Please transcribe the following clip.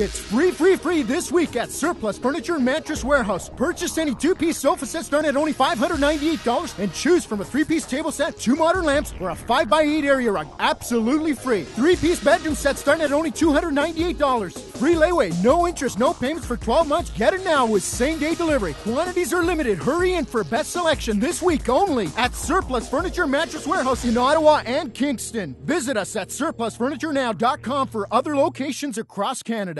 It's free, free, free this week at Surplus Furniture and Mattress Warehouse. Purchase any two piece sofa set starting at only $598 and choose from a three piece table set, two modern lamps, or a 5x8 area rug. Absolutely free. Three piece bedroom set starting at only $298. Free layaway, no interest, no payments for 12 months. Get it now with same day delivery. Quantities are limited. Hurry in for best selection this week only at Surplus Furniture and Mattress Warehouse in Ottawa and Kingston. Visit us at surplusfurniturenowcom for other locations across Canada.